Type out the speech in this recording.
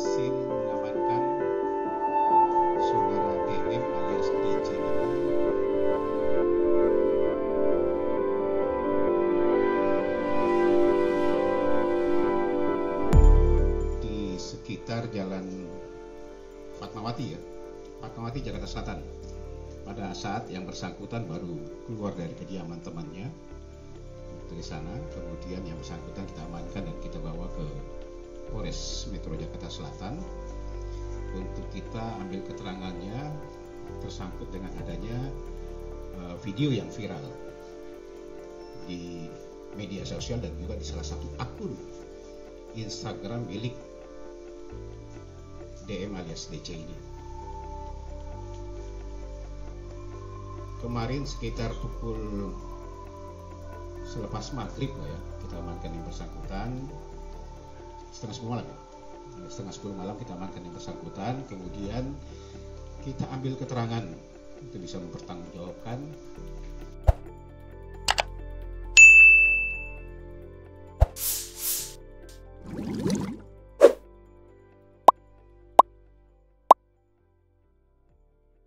berhasil mengamankan saudara dm alias dj ini. Di sekitar jalan Fatmawati ya Fatmawati Jakarta Selatan. Pada saat yang bersangkutan baru keluar dari kediaman temannya dari sana kemudian yang bersangkutan kita amankan dan kita bawa ke Metro Jakarta Selatan. Untuk kita ambil keterangannya tersangkut dengan adanya uh, video yang viral di media sosial dan juga di salah satu akun Instagram milik DM alias DC ini. Kemarin sekitar pukul selepas maghrib lah ya kita amankan yang bersangkutan. Setengah sepuluh malam ya setengah sepuluh malam kita amankan yang bersangkutan kemudian kita ambil keterangan. Untuk bisa mempertanggungjawabkan